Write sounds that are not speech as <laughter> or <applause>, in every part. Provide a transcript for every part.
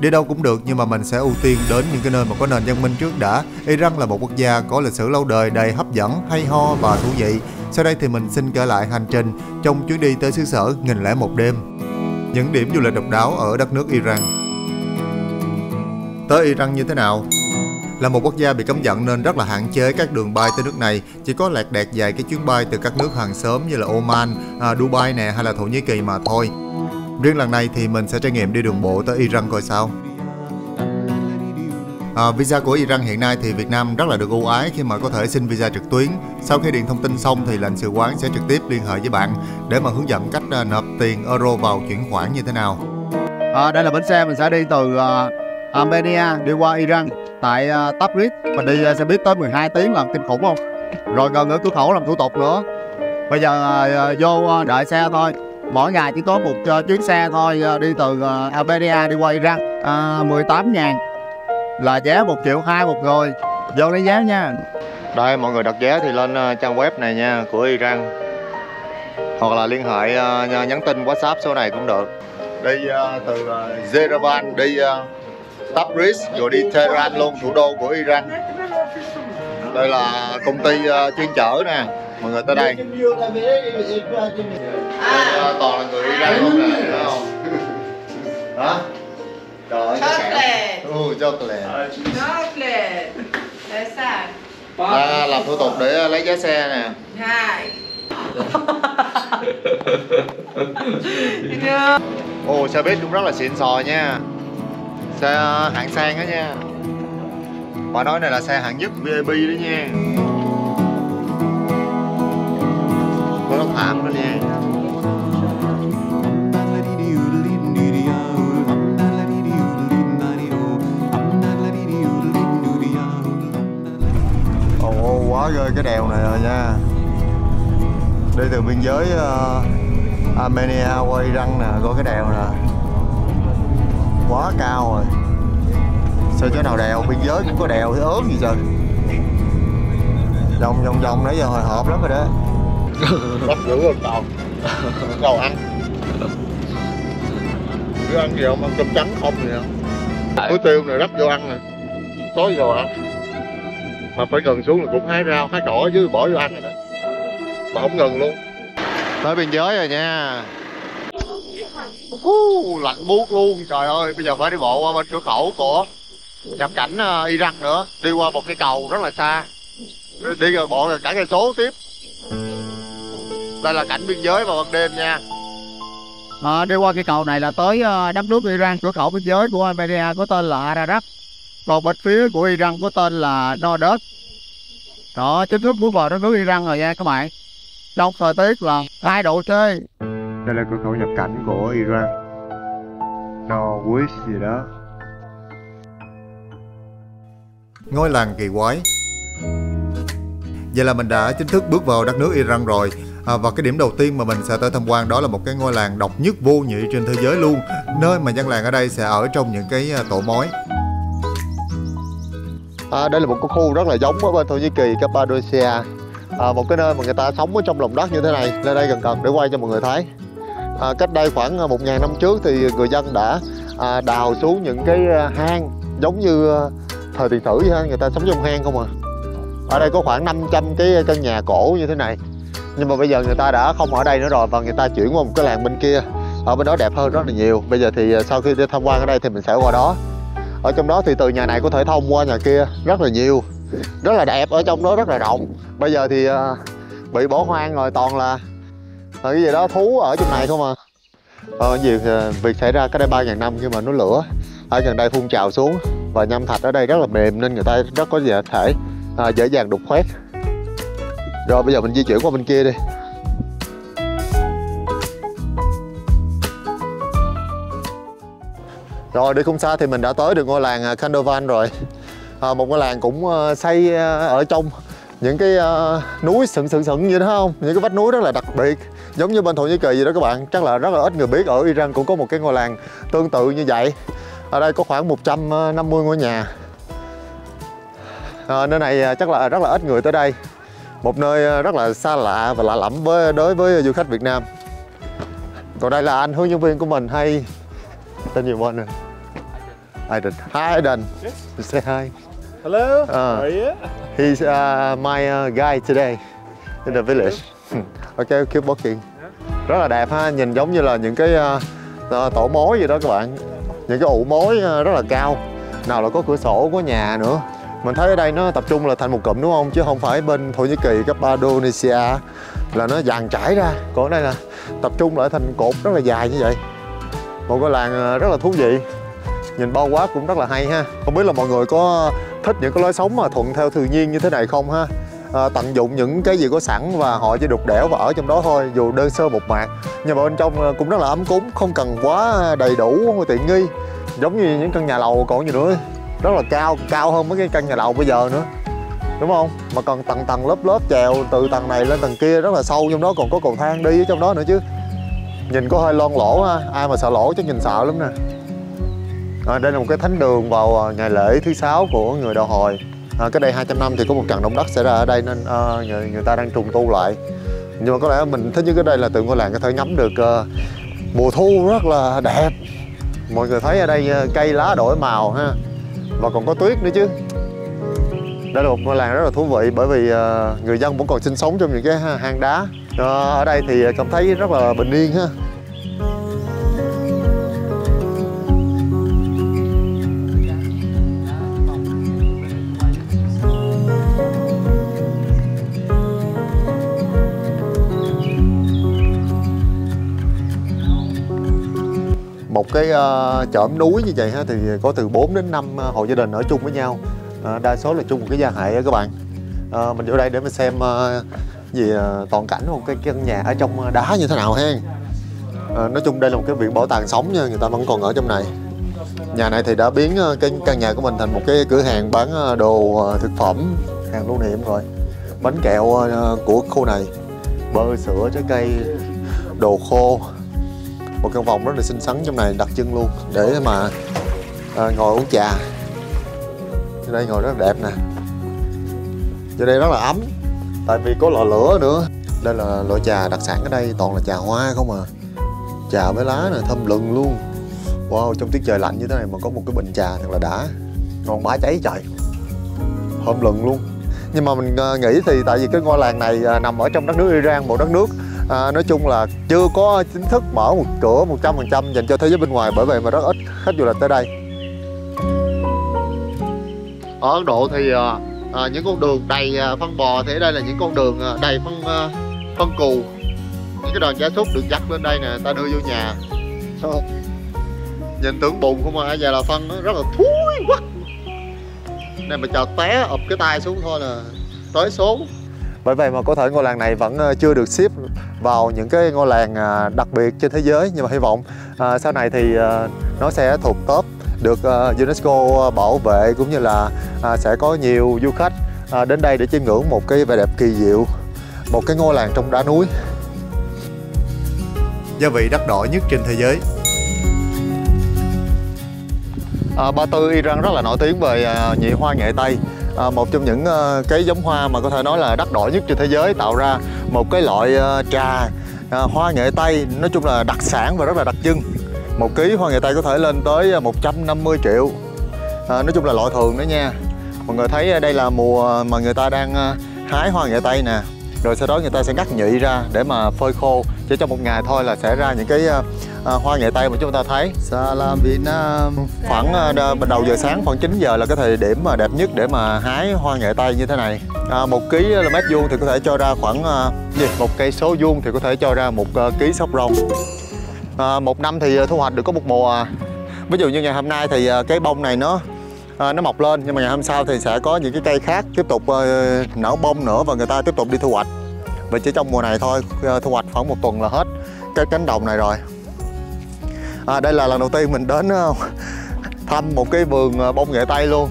Đi đâu cũng được nhưng mà mình sẽ ưu tiên đến những cái nơi mà có nền văn minh trước đã. Iran là một quốc gia có lịch sử lâu đời đầy hấp dẫn, hay ho và thú vị. Sau đây thì mình xin kể lại hành trình trong chuyến đi tới xứ sở nghìn lẻ một đêm. Những điểm du lịch độc đáo ở đất nước Iran. Tới Iran như thế nào? Là một quốc gia bị cấm vận nên rất là hạn chế các đường bay tới nước này Chỉ có lẹt đẹt vài cái chuyến bay từ các nước hàng xóm như là Oman, à, Dubai nè hay là Thổ Nhĩ Kỳ mà thôi Riêng lần này thì mình sẽ trải nghiệm đi đường bộ tới Iran coi sao À, visa của Iran hiện nay thì Việt Nam rất là được ưu ái khi mà có thể xin visa trực tuyến. Sau khi điền thông tin xong thì lãnh sự quán sẽ trực tiếp liên hệ với bạn để mà hướng dẫn cách à, nộp tiền euro vào chuyển khoản như thế nào. À, đây là bến xe mình sẽ đi từ uh, Armenia đi qua Iran tại uh, Tabriz mình đi uh, xe buýt tới 12 tiếng làm kinh khủng không? Rồi gần ở cửa khẩu làm thủ tục nữa. Bây giờ uh, vô uh, đợi xe thôi. Mỗi ngày chỉ có một uh, chuyến xe thôi uh, đi từ ờ, uh, Armenia đi qua Iran uh, 18 ngàn. Là giá 1 triệu hai một người. Vô lấy giá nha. Đây mọi người đặt vé thì lên uh, trang web này nha của Iran. Hoặc là liên hệ uh, nhắn tin WhatsApp số này cũng được. Đi uh, từ uh, Yerevan đi uh, Tabriz rồi đi Tehran luôn thủ đô của Iran. Đây là công ty uh, chuyên chở nè mọi người tới đây uh, toàn là người Iran luôn nè thấy không <laughs> đó Trời ơi, Chocolate. Ừ, chocolate. Chocolate. That's that. Ta làm thủ tục để lấy vé xe nè. Hi. <laughs> Ồ, xe buýt cũng rất là xịn sò nha. Xe hạng sang đó nha. Bà nói này là xe hạng nhất VIP đó nha. Có lót thảm nữa. Ồ, quá ghê cái đèo này rồi nha. Đi từ biên giới uh, Armenia qua Iran nè, coi cái đèo nè Quá cao rồi. Sao chỗ nào đèo, biên giới cũng có đèo thế ớn gì trời. Vòng vòng vòng nãy giờ hồi hộp lắm rồi đó. Rất dữ rồi còn Cầu ăn. Cứ ăn gì không, ăn cơm trắng không gì không? Muối tiêu này rất vô ăn nè. Tối vô ăn. Mà phải gần xuống là cũng hái rau hái cỏ chứ bỏ vô ăn rồi đó. Mà không ngừng luôn. Tới biên giới rồi nha. Uh, lạnh buốt luôn. Trời ơi bây giờ phải đi bộ qua bên cửa khẩu của nhập cảnh uh, Iran nữa. Đi qua một cái cầu rất là xa. Đi rồi bộ cả cây số tiếp đây là cảnh biên giới vào ban đêm nha. À, đi qua cái cầu này là tới uh, đất nước Iran cửa khẩu biên giới của Armenia có tên là Ararat. Còn bên phía của Iran có tên là Nordet đó chính thức bước vào đất nước Iran rồi nha các bạn. Trong thời tiết là hai độ C. Đây là cửa khẩu nhập cảnh của Iran. Norwich gì đó. Ngôi làng kỳ quái. Vậy là mình đã chính thức bước vào đất nước Iran rồi à, Và cái điểm đầu tiên mà mình sẽ tới tham quan đó là một cái ngôi làng độc nhất vô nhị trên thế giới luôn. Nơi mà dân làng ở đây sẽ ở trong những cái à, tổ mối À, đây là một cái khu rất là giống ở bên Thổ Nhĩ Kỳ, Cappadocia à, Một cái nơi mà người ta sống ở trong lòng đất như thế này. Lên đây gần gần để quay cho mọi người thấy. À, Cách đây khoảng à, một ngàn năm trước thì người dân đã à, đào xuống những cái à, hang Giống như thời tiền sử vậy người ta sống trong hang không à. Ở đây có khoảng 500 cái căn nhà cổ như thế này. Nhưng mà bây giờ người ta đã không ở đây nữa rồi Và người ta chuyển qua một cái làng bên kia. Ở bên đó đẹp hơn rất là nhiều. Bây giờ thì à, sau khi đi tham quan ở đây thì mình sẽ qua đó. Ở trong đó thì từ nhà này có thể thông qua nhà kia rất là nhiều. Rất là đẹp ở trong đó rất là rộng. Bây giờ thì à, bị bỏ hoang rồi toàn là là cái gì đó thú ở trong này không à. Ờ, gì à, việc xảy ra cái đây ba ngàn năm nhưng mà nó lửa ở gần đây phun trào xuống và nhâm thạch ở đây rất là mềm nên người ta rất có thể à, dễ dàng đục khoét rồi bây giờ mình di chuyển qua bên kia đi. Rồi đi không xa thì mình đã tới được ngôi làng à, Kandovan rồi. À, Một ngôi làng cũng à, xây à, ở trong những cái uh, núi sừng sừng sừng như đó không? Những cái vách núi rất là đặc biệt. Giống như bên Thổ Nhĩ Kỳ gì đó các bạn. Chắc là rất là ít người biết ở Iran cũng có một cái ngôi làng tương tự như vậy. Ở đây có khoảng 150 ngôi nhà. À, Nơi này chắc là rất là ít người tới đây. Một nơi rất là xa lạ và lạ lẫm với đối với du khách Việt Nam Còn đây là anh hướng dẫn viên của mình hay tên gì của anh nè Aiden. Hi Aiden. Yes. Say hi. Hello. Uh. How are you? He's uh, my uh, guy today in the village. <laughs> okay, keep walking. Rất là đẹp ha, nhìn giống như là những cái uh, tổ mối vậy đó các bạn. Những cái ụ mối rất là cao. Nào là có cửa sổ, có nhà nữa. Mình thấy ở đây nó tập trung là thành một cụm đúng không? Chứ không phải bên Thổ Nhĩ Kỳ, Cappadocia là nó dàn trải ra. Còn ở đây là tập trung lại thành cột rất là dài như vậy. Một cái làng ờ, rất là thú vị. Nhìn bao quát cũng rất là hay ha. Không biết là mọi người có thích những cái lối sống mà thuận theo tự nhiên như thế này không ha à, tận dụng những cái gì có sẵn và họ chỉ đục đẽo và ở trong đó thôi dù đơn sơ một mạc nhưng mà bên trong ờ, cũng rất là ấm cúng không cần quá đầy đủ tiện nghi giống như những căn nhà lầu còn gì nữa rất là cao cao hơn mấy cái căn nhà đầu bây giờ nữa. Đúng không? Mà còn tầng tầng lớp lớp trèo từ tầng này lên tầng kia rất là sâu trong đó còn có cầu thang đi ở trong đó nữa chứ. Nhìn có hơi lon lỗ ha ai mà sợ lỗ chắc nhìn sợ lắm nè. À, đây là một cái thánh đường vào à, ngày lễ thứ sáu của người đạo hồi. À, cái đây 200 năm thì có một trận động đất xảy ra ở đây nên à, người, người ta đang trùng tu lại. Nhưng mà có lẽ mình thích nhất cái đây là từ ngôi làng có thể ngắm được uh, mùa thu rất là đẹp. Mọi người thấy ở đây uh, cây lá đổi màu ha. Và còn có tuyết nữa chứ. Đây là một ngôi làng rất là thú vị bởi vì ờ, người dân vẫn còn sinh sống trong những cái hang đá. Ờ, ở đây thì cảm thấy rất là bình yên ha. Cái uh, chõm núi như vậy ha thì có từ 4 đến 5 ờ, hộ gia đình ở chung với nhau. Ờ, đa số là chung một cái gia hệ các bạn. Ờ, mình vô đây để mình xem uh, gì uh, toàn cảnh một cái căn nhà ở trong đá như thế nào ha. Nói chung đây là một cái viện bảo tàng sống nha người ta vẫn còn ở trong này. Nhà này thì đã biến cái căn nhà của mình thành một cái cửa hàng bán đồ thực phẩm hàng lưu niệm rồi. Bánh kẹo của khu này. Bơ sữa trái cây đồ khô một căn phòng rất là xinh xắn trong này đặc trưng luôn. Để mà à, ngồi uống trà. Ở đây ngồi rất là đẹp nè. Ở đây rất là ấm. Tại vì có lò lửa nữa. Đây là loại trà đặc sản ở đây. Toàn là trà hoa không à. Trà với lá nè thơm lừng luôn. Wow trong tiết trời lạnh như thế này mà có một cái bình trà thật là đã. Ngon bá cháy trời. Thơm lừng luôn. Nhưng mà mình à, nghĩ thì tại vì cái ngôi làng này à, nằm ở trong đất nước Iran một đất nước à, nói chung là chưa có chính thức mở một cửa 100% dành cho thế giới bên ngoài bởi vậy mà rất ít khách du lịch tới đây. Ở Ấn Độ thì à, à những con đường đầy à, phân bò thì ở đây là những con đường à, đầy phân phân cù những cái đoàn gia súc được dắt lên đây nè ta đưa vô nhà. Nhìn tưởng bùn không mà giờ là phân nó rất là thúi quá này mà chờ té ập cái tay xuống thôi là tới số bởi vậy mà có thể ngôi làng này vẫn ờ, chưa được xếp vào những cái ngôi làng à, đặc biệt trên thế giới. Nhưng mà hy vọng à, sau này thì à, nó sẽ thuộc top được à, UNESCO bảo vệ cũng như là à, sẽ có nhiều du khách à, đến đây để chiêm ngưỡng một cái vẻ đẹp kỳ diệu một cái ngôi làng trong đá núi. Gia vị đắt đỏ nhất trên thế giới. À, Ba Tư Iran rất là nổi tiếng về à, nhị hoa nghệ tây à, một trong những à, cái giống hoa mà có thể nói là đắt đỏ nhất trên thế giới tạo ra một cái loại à, trà à, hoa nghệ tây nói chung là đặc sản và rất là đặc trưng. Một ký hoa nghệ tây có thể lên tới à, 150 triệu. À, nói chung là loại thường đó nha. Mọi người thấy à, đây là mùa mà người ta đang à, hái hoa nghệ tây nè. Rồi sau đó người ta sẽ cắt nhụy ra để mà phơi khô. Chỉ trong một ngày thôi là sẽ ra những cái à, à, hoa nghệ tây mà chúng ta thấy. Salam Việt Nam. Khoảng à, đ- đầu giờ sáng khoảng 9 giờ là cái thời điểm mà đẹp nhất để mà hái hoa nghệ tây như thế này. À, một ký là mét vuông thì có thể cho ra khoảng à, gì? Một cây số vuông thì có thể cho ra một à, ký sóc rong à, một năm thì thu hoạch được có một mùa à. ví dụ như ngày hôm nay thì à, cái bông này nó à, nó mọc lên nhưng mà ngày hôm sau thì sẽ có những cái cây khác tiếp tục à, nở bông nữa và người ta tiếp tục đi thu hoạch. Và chỉ trong mùa này thôi à, thu hoạch khoảng một tuần là hết cái cánh đồng này rồi à, đây là lần đầu tiên mình đến à, thăm một cái vườn à, bông nghệ tây luôn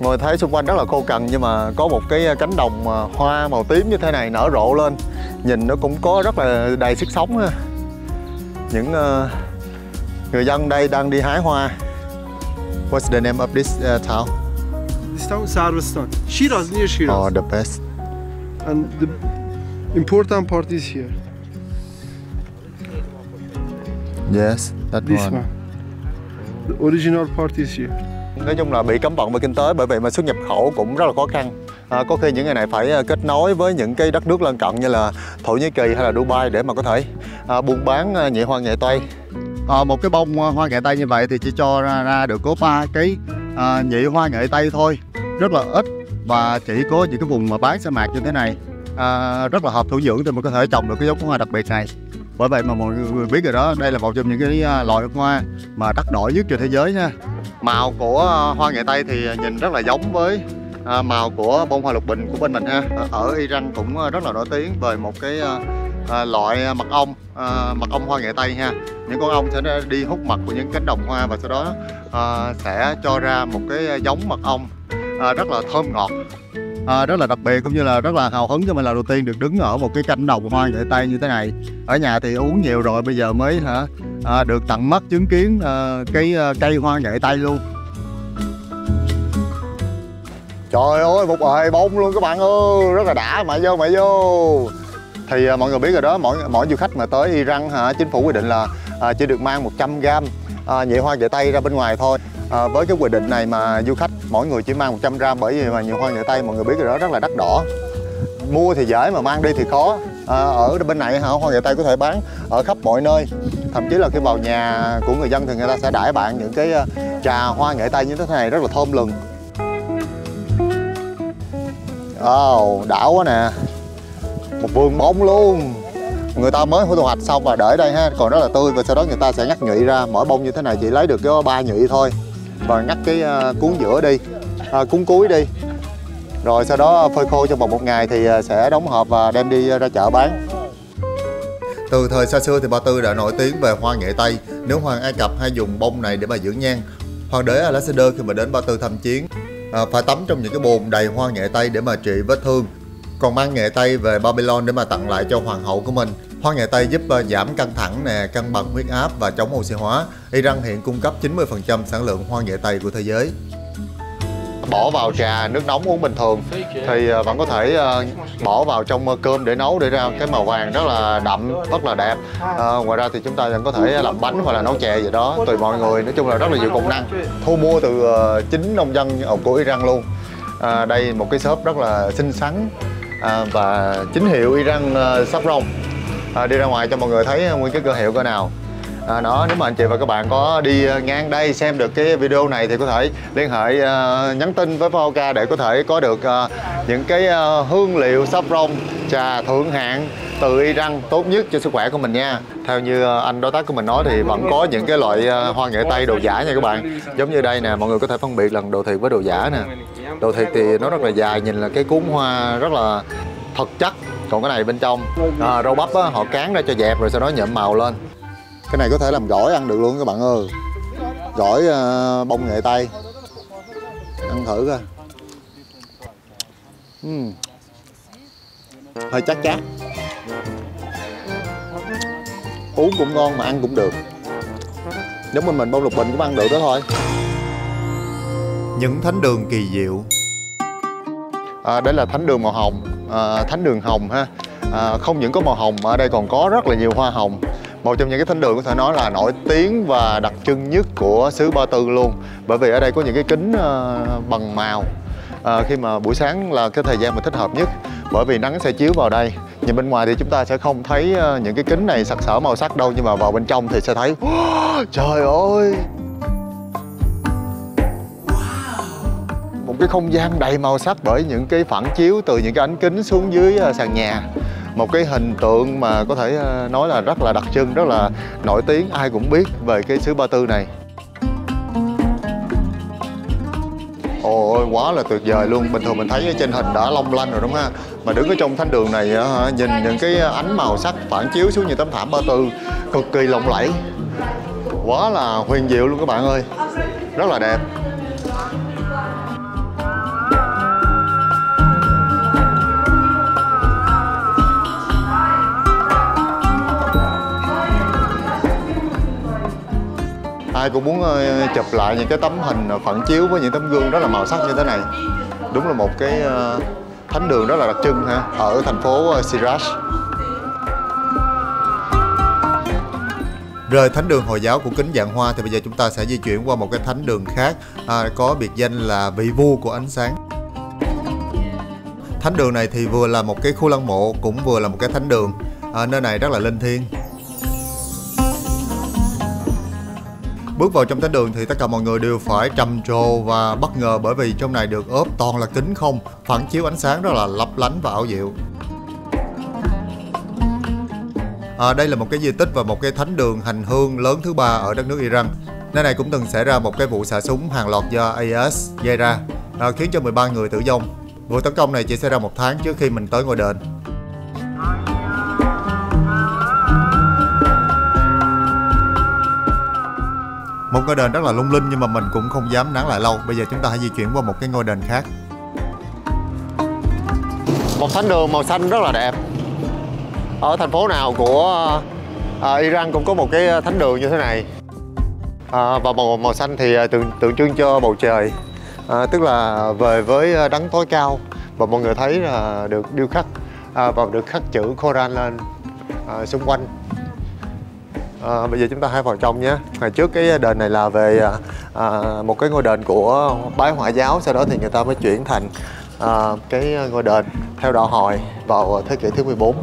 ngồi thấy xung quanh rất là khô cằn nhưng mà có một cái cánh đồng hoa màu tím như thế này nở rộ lên nhìn nó cũng có rất là đầy sức sống ha những người dân đây đang đi hái hoa What's the name of this uh, town? This town Sarvastan. Shiraz, near Shiraz. Oh, the best. And the important part is here. Yes, that This one. one. the original parties here. nói chung là bị cấm vận về kinh tế bởi vậy mà xuất nhập khẩu cũng rất là khó khăn à, có khi những ngày này phải à, kết nối với những cái đất nước lân cận như là Thổ Nhĩ Kỳ hay là Dubai để mà có thể à, buôn bán à, nhị hoa nghệ tây Ờ, một cái bông hoa nghệ tây như vậy thì chỉ cho ra, ra được có ba cái à, nhị hoa nghệ tây thôi rất là ít và chỉ có những cái vùng mà bán sa mạc như thế này à, rất là hợp thổ dưỡng thì mình có thể trồng được cái giống hoa đặc biệt này bởi vậy mà mọi người biết rồi đó đây là một trong những cái à, loại hoa mà đắt đỏ nhất trên thế giới nha. Màu của à, hoa nghệ tây thì nhìn rất là giống với à, màu của bông hoa lục bình của bên mình ha. Ở Iran cũng rất là nổi tiếng về một cái à, loại mật ong à, mật ong hoa nghệ tây ha. Những con ong sẽ đi hút mật của những cánh đồng hoa và sau đó à, sẽ cho ra một cái giống mật ong à, rất là thơm ngọt à, rất là đặc biệt cũng như là rất là hào hứng cho mình là đầu tiên được đứng ở một cái cánh đồng hoa nghệ tây như thế này. Ở nhà thì uống nhiều rồi bây giờ mới hả à, được tận mắt chứng kiến à, cái à, cây hoa nghệ tây luôn. Trời ơi, một bề bông luôn các bạn ơi, rất là đã, mày vô, mày vô. Thì à, mọi người biết rồi đó, mỗi mỗi du khách mà tới Iran hả, chính phủ quy định là à, chỉ được mang 100 gram à, nhị hoa nghệ tây ra bên ngoài thôi à, Với cái quy định này mà du khách mỗi người chỉ mang 100 gram bởi vì mà nhiều hoa nghệ tây mọi người biết rồi đó, rất là đắt đỏ. Mua thì dễ mà mang đi thì khó. À, Ở bên này hả, hoa nghệ tây có thể bán ở khắp mọi nơi. Thậm chí là khi vào nhà của người dân thì người ta sẽ đãi bạn những cái ờ, trà hoa nghệ tây như thế này rất là thơm lừng. Oh, đảo quá nè. Một vườn bông luôn. Người ta mới thu hoạch xong và để đây ha Còn rất là tươi và sau đó người ta sẽ ngắt nhụy ra Mỗi bông như thế này chỉ lấy được có ba nhụy thôi. Và ngắt cái à, cuốn giữa đi à, Cuốn cuối đi Rồi sau đó à, phơi khô trong vòng một ngày thì à, sẽ đóng hộp và đem đi ra chợ bán từ thời xa xưa thì Ba Tư đã nổi tiếng về hoa nghệ Tây. Nếu hoàng Ai Cập hay dùng bông này để mà dưỡng nhan. Hoàng đế Alexander khi mà đến Ba Tư thăm chiến à, phải tắm trong những cái bồn đầy hoa nghệ tây để mà trị vết thương còn mang nghệ tây về Babylon để mà tặng lại cho hoàng hậu của mình hoa nghệ tây giúp ờ, giảm căng thẳng nè cân bằng huyết áp và chống oxy hóa. Iran hiện cung cấp 90% sản lượng hoa nghệ tây của thế giới. Bỏ vào trà nước nóng uống bình thường thì ờ, vẫn bạn có thể ờ, bỏ vào trong cơm để nấu để ra cái màu vàng rất là đậm rất là đẹp. À, ngoài ra thì chúng ta vẫn có thể làm bánh hoặc là nấu chè gì đó tùy mọi người. Nói chung là rất là nhiều công năng. Thu mua từ chính nông dân ở của Iran luôn. À, đây một cái shop rất là xinh xắn à, và chính hiệu Iran uh, Saffron à, đi ra ngoài cho mọi người thấy ờ, nguyên cái cơ hiệu coi nào. À, đó nếu mà anh chị và các bạn có đi ờ, ngang đây xem được cái video này thì có thể liên hệ uh, nhắn tin với Pauka để có thể có được uh, những cái uh, hương liệu saffron trà thượng hạng từ răng tốt nhất cho sức khỏe của mình nha. Theo như anh đối tác của mình nói thì vẫn có những cái loại hoa nghệ tây đồ giả nha các bạn. Giống như đây nè mọi người có thể phân biệt lần đồ thiệt với đồ giả nè. Đồ thiệt thì nó rất là dài nhìn là cái cuốn hoa rất là thật chất còn cái này bên trong à, rau bắp á, họ cán ra cho dẹp rồi sau đó nhuộm màu lên. Cái này có thể làm gỏi ăn được luôn các bạn ơi. Gỏi uh, bông nghệ tây. Ăn thử coi. Uhm. hơi chắc chát. Uống cũng ngon mà ăn cũng được. Giống như mình bông lục bình cũng ăn được đó thôi. Những thánh đường kỳ diệu à, đây là thánh đường màu hồng. À, thánh đường hồng ha. À, không những có màu hồng mà ở đây còn có rất là nhiều hoa hồng. Một trong những cái thánh đường có thể nói là nổi tiếng và đặc trưng nhất của xứ Ba Tư luôn. Bởi vì ở đây có những cái kính à, bằng màu. À, khi mà buổi sáng là cái thời gian mà thích hợp nhất. Bởi vì nắng sẽ chiếu vào đây. Nhìn bên ngoài thì chúng ta sẽ không thấy ờ, những cái kính này sặc sỡ màu sắc đâu nhưng mà vào bên trong thì sẽ thấy. <gasps> Trời ơi! Cái không gian đầy màu sắc bởi những cái phản chiếu từ những cái ánh kính xuống dưới ờ, sàn nhà. Một cái hình tượng mà có thể ờ, nói là rất là đặc trưng, rất là nổi tiếng, ai cũng biết về cái xứ Ba Tư này. Ôi quá là tuyệt vời luôn. Bình thường mình thấy ở trên hình đã long lanh rồi đúng không ha? Mà đứng ở trong thánh đường này ờ, Nhìn những cái ánh màu sắc phản chiếu xuống như tấm thảm Ba Tư, Cực kỳ lộng lẫy. Quá là huyền diệu luôn các bạn ơi. Rất là đẹp. Ai cũng muốn ờ, chụp lại những cái tấm hình phản chiếu với những tấm gương rất là màu sắc như thế này đúng là một cái ờ, thánh đường rất là đặc trưng ha ở thành phố ờ, Siraj Rời thánh đường Hồi giáo của kính dạng hoa thì bây giờ chúng ta sẽ di chuyển qua một cái thánh đường khác à, có biệt danh là vị vua của ánh sáng. Thánh đường này thì vừa là một cái khu lăng mộ cũng vừa là một cái thánh đường. À, nơi này rất là linh thiêng. Bước vào trong thánh đường thì tất cả mọi người đều phải trầm trồ và bất ngờ bởi vì trong này được ốp toàn là kính không, phản chiếu ánh sáng rất là lấp lánh và ảo diệu. À, đây là một cái di tích và một cái thánh đường hành hương lớn thứ ba ở đất nước Iran. Nơi này cũng từng xảy ra một cái vụ xả súng hàng loạt do IS gây ra, à, khiến cho 13 người tử vong. Vụ tấn công này chỉ xảy ra một tháng trước khi mình tới ngôi đền. Một ngôi đền rất là lung linh nhưng mà mình cũng không dám nán lại lâu. Bây giờ chúng ta hãy di chuyển qua một cái ngôi đền khác. một thánh đường màu xanh rất là đẹp. Ở thành phố nào của à, Iran cũng có một cái thánh đường như thế này. À, và màu màu xanh thì tượng tượng trưng cho bầu trời. À, tức là về với đấng tối cao. Và mọi người thấy là được điêu khắc à, và được khắc chữ Koran lên à, xung quanh à, bây giờ chúng ta hãy vào trong nhé. Ngày trước cái đền này là về à, à một cái ngôi đền của bái hỏa giáo. Sau đó thì người ta mới chuyển thành à, cái ngôi đền theo đạo hồi vào thế kỷ thứ 14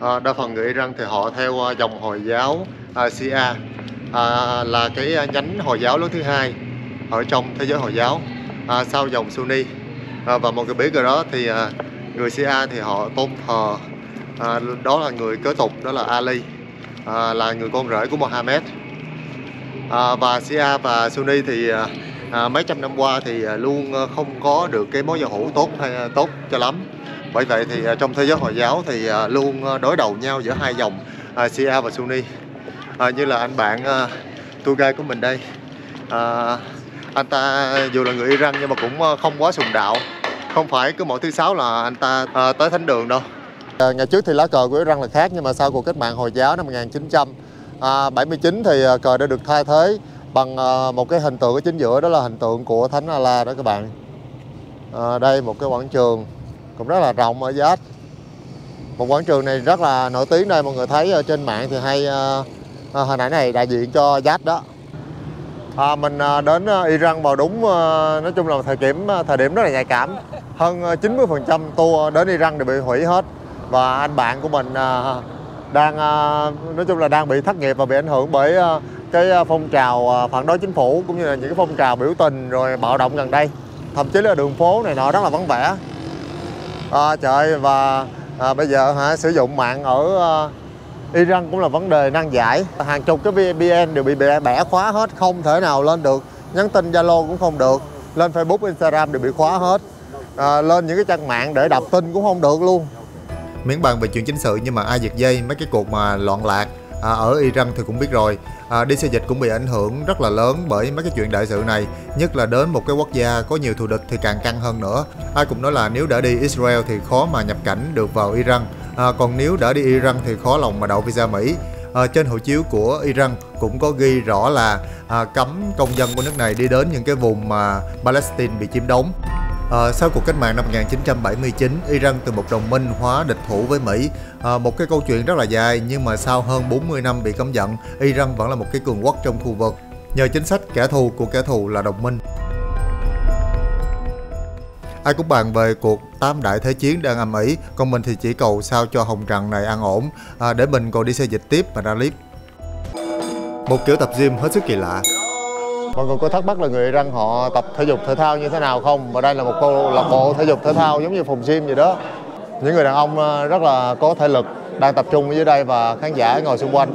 À, ờ, đa phần người Iran thì họ theo à, dòng Hồi giáo à, Shia à, là cái nhánh Hồi giáo lớn thứ hai ở trong thế giới Hồi giáo à, sau dòng Sunni. À, và một cái biết rồi đó thì à, người Shia thì họ tôn thờ à, đó là người kế tục đó là Ali à, là người con rể của Mohammed. À, và Shia và Sunni thì à, à, mấy trăm năm qua thì à, luôn à, không có được cái mối giao hữu tốt hay tốt cho lắm. Bởi vậy thì trong thế giới Hồi giáo thì luôn đối đầu nhau giữa hai dòng à, Shia và Sunni. À, như là anh bạn à, tour guide của mình đây. À, anh ta dù là người Iran nhưng mà cũng không quá sùng đạo không phải cứ mỗi thứ sáu là anh ta à, tới thánh đường đâu. À, ngày trước thì lá cờ của Iran là khác nhưng mà sau cuộc cách mạng Hồi giáo năm 1979 à, thì ờ, cờ đã được thay thế bằng một cái hình tượng ở chính giữa đó là hình tượng của Thánh Allah đó các bạn. À, đây một cái quảng trường cũng rất là rộng ở Giáp một quảng trường này rất là nổi tiếng đây mọi người thấy ở trên mạng thì hay à, hình ảnh này đại diện cho Giáp đó. À, mình đến Iran vào đúng nói chung là thời điểm thời điểm rất là nhạy cảm hơn ờ, 90% tour đến Iran đều bị hủy hết. Và anh bạn của mình à, đang à, nói chung là đang bị thất nghiệp và bị ảnh hưởng bởi ờ, cái ờ, phong trào phản đối chính phủ cũng như là những cái phong trào biểu tình rồi bạo động gần đây. Thậm chí là đường phố này nọ rất là vắng vẻ. À, trời và à, bây giờ hả sử dụng mạng ở uh, Iran cũng là vấn đề nan giải. Hàng chục cái VPN đều bị bẻ khóa hết không thể nào lên được. Nhắn tin Zalo cũng không được. Lên Facebook Instagram đều bị khóa hết à, lên những cái trang mạng để đọc tin cũng không được luôn. Miễn bàn về chuyện chính sự nhưng mà ai giật dây mấy cái cuộc mà loạn lạc à, ở Iran thì cũng biết rồi. À, đi xe dịch cũng bị ảnh hưởng rất là lớn bởi mấy cái chuyện đại sự này nhất là đến một cái quốc gia có nhiều thù địch thì càng căng hơn nữa. Ai cũng nói là nếu đã đi Israel thì khó mà nhập cảnh được vào Iran. À, còn nếu đã đi Iran thì khó lòng mà đậu visa Mỹ. À, trên hộ chiếu của Iran cũng có ghi rõ là à, cấm công dân của nước này đi đến những cái vùng mà Palestine bị chiếm đóng. À, sau cuộc cách mạng năm 1979, Iran từ một đồng minh hóa địch thủ với Mỹ. À, một cái câu chuyện rất là dài nhưng mà sau hơn 40 năm bị cấm vận, Iran vẫn là một cái cường quốc trong khu vực. Nhờ chính sách kẻ thù của kẻ thù là đồng minh. Ai cũng bàn về cuộc tám đại thế chiến đang âm ỉ, còn mình thì chỉ cầu sao cho hồng trần này an ổn à, để mình còn đi xe dịch tiếp và ra clip. Một kiểu tập gym hết sức kỳ lạ. Mọi người có thắc mắc là người Iran họ tập thể dục thể thao như thế nào không? Và đây là một câu lạc bộ thể dục thể thao giống như phòng gym gì đó. Những người đàn ông ờ, rất là có thể lực đang tập trung ở dưới đây và khán giả ngồi xung quanh.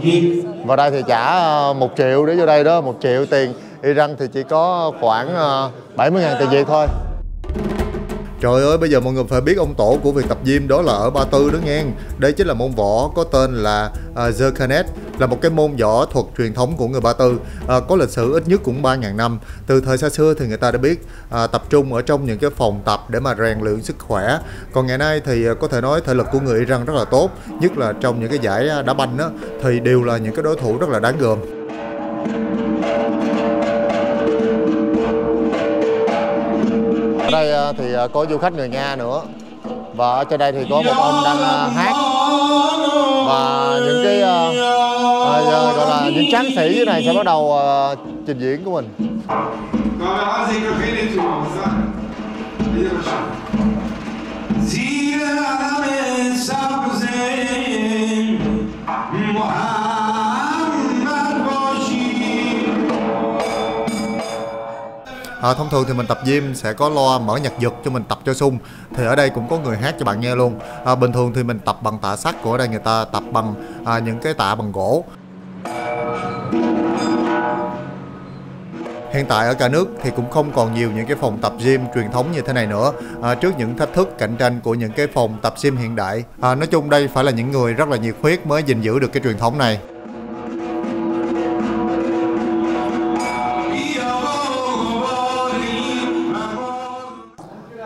Và đây thì trả ờ, một triệu để vô đây đó, một triệu tiền. Iran thì chỉ có khoảng 70 ờ, ngàn tiền Việt thôi. Trời ơi, bây giờ mọi người phải biết ông tổ của việc tập gym đó là ở Ba Tư đó nghe. Đây chính là môn võ có tên là uh, Zerkanet, là một cái môn võ thuật truyền thống của người Ba Tư, uh, có lịch sử ít nhất cũng 3.000 năm. Từ thời xa xưa thì người ta đã biết uh, tập trung ở trong những cái phòng tập để mà rèn luyện sức khỏe. Còn ngày nay thì uh, có thể nói thể lực của người Iran rất là tốt, nhất là trong những cái giải đá banh đó, thì đều là những cái đối thủ rất là đáng gờm. ở đây ờ, thì ờ, có du khách người Nga nữa. Và ở trên đây thì có một ông đang ờ, hát. Và những cái uh, gọi là những tráng sĩ dưới này sẽ bắt đầu uh, trình diễn của mình. Zira À, thông thường thì mình tập gym sẽ có loa mở nhạc giật cho mình tập cho sung thì ở đây cũng có người hát cho bạn nghe luôn à, bình thường thì mình tập bằng tạ sắt của ở đây người ta tập bằng à, những cái tạ bằng gỗ Hiện tại ở cả nước thì cũng không còn nhiều những cái phòng tập gym truyền thống như thế này nữa à, trước những thách thức cạnh tranh của những cái phòng tập gym hiện đại. À, nói chung đây phải là những người rất là nhiệt huyết mới gìn giữ được cái truyền thống này.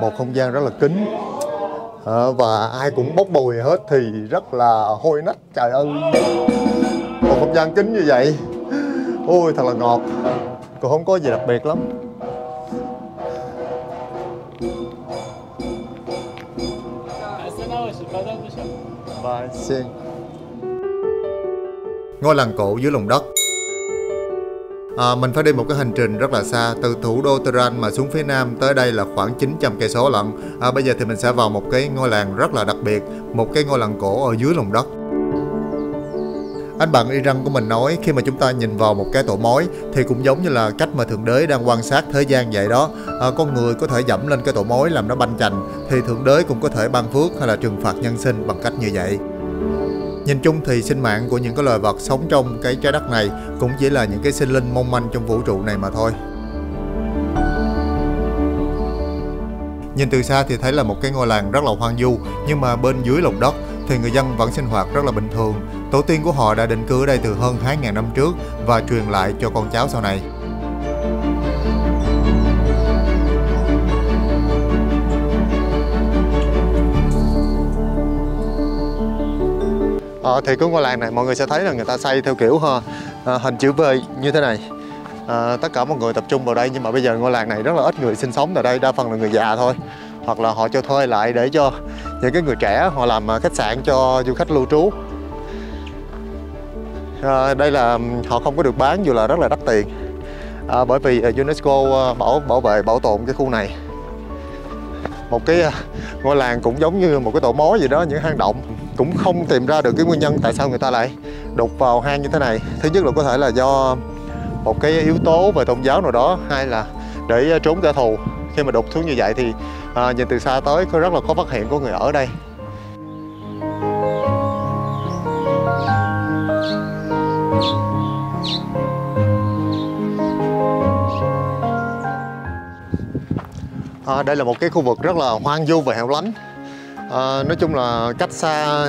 Một không gian rất là kín. À, và ai cũng bốc mùi hết thì rất là hôi nách trời ơi. Một không gian kín như vậy. Ôi thật là ngọt. Còn không có gì đặc biệt lắm. Bye. Xin. Ngôi làng cổ dưới lòng đất. À, mình phải đi một cái hành trình rất là xa từ thủ đô Tehran mà xuống phía nam tới đây là khoảng 900 cây số lận. À, bây giờ thì mình sẽ vào một cái ngôi làng rất là đặc biệt, một cái ngôi làng cổ ở dưới lòng đất. Anh bạn Iran của mình nói khi mà chúng ta nhìn vào một cái tổ mối thì cũng giống như là cách mà Thượng Đế đang quan sát thế gian vậy đó. À, con người có thể dẫm lên cái tổ mối làm nó banh chành thì Thượng Đế cũng có thể ban phước hay là trừng phạt nhân sinh bằng cách như vậy. Nhìn chung thì sinh mạng của những cái loài vật sống trong cái trái đất này cũng chỉ là những cái sinh linh mong manh trong vũ trụ này mà thôi. Nhìn từ xa thì thấy là một cái ngôi làng rất là hoang vu, nhưng mà bên dưới lòng đất thì người dân vẫn sinh hoạt rất là bình thường. Tổ tiên của họ đã định cư ở đây từ hơn 2.000 năm trước và truyền lại cho con cháu sau này. Ờ, thì cái ngôi làng này mọi người sẽ thấy là người ta xây theo kiểu ha, à, hình chữ V như thế này. À, tất cả mọi người tập trung vào đây nhưng mà bây giờ ngôi làng này rất là ít người sinh sống tại đây đa phần là người già thôi. Hoặc là họ cho thuê lại để cho những cái người trẻ họ làm khách sạn cho du khách lưu trú. À, đây là họ không có được bán dù là rất là đắt tiền. À, bởi vì UNESCO bảo bảo vệ bảo tồn cái khu này. Một cái ngôi làng cũng giống như một cái tổ mối gì đó những hang động cũng không tìm ra được cái nguyên nhân tại sao người ta lại đục vào hang như thế này. Thứ nhất là có thể là do một cái yếu tố về tôn giáo nào đó hay là để trốn kẻ thù. Khi mà đục xuống như vậy thì à, nhìn từ xa tới có rất là khó phát hiện của người ở đây. À, đây là một cái khu vực rất là hoang vu và hẻo lánh à, nói chung là cách xa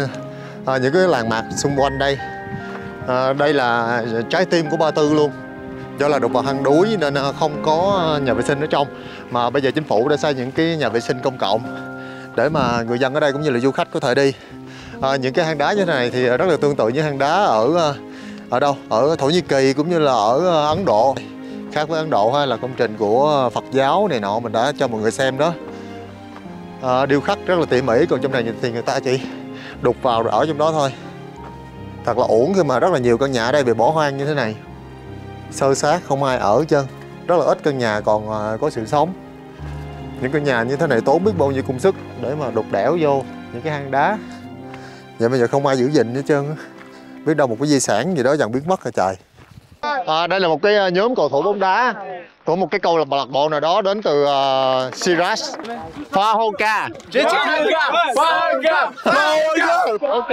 à, những cái làng mạc xung quanh đây. À, đây là trái tim của Ba Tư luôn. Do là đục vào hang núi nên không có nhà vệ sinh ở trong. Mà bây giờ chính phủ đã xây những cái nhà vệ sinh công cộng để mà người dân ở đây cũng như là du khách có thể đi. À, những cái hang đá như thế này thì rất là tương tự như hang đá ở ở đâu? Ở Thổ Nhĩ Kỳ cũng như là ở Ấn Độ. Khác với Ấn Độ hay là công trình của Phật giáo này nọ mình đã cho mọi người xem đó. Ờ, à, điêu khắc rất là tỉ mỉ còn trong này thì người ta chỉ đục vào rồi ở trong đó thôi. Thật là uổng khi mà rất là nhiều căn nhà ở đây bị bỏ hoang như thế này. Sơ sát không ai ở chân rất là ít căn nhà còn ờ, có sự sống. Những căn nhà như thế này tốn biết bao nhiêu công sức để mà đục đẽo vô những cái hang đá. Vậy bây giờ không ai giữ gìn hết trơn biết đâu một cái di sản gì đó dần biến mất rồi trời. À, đây là một cái ờ, nhóm cầu thủ bóng đá của một cái câu lạc bộ nào đó đến từ uh, Shiraz. Fahoka ok.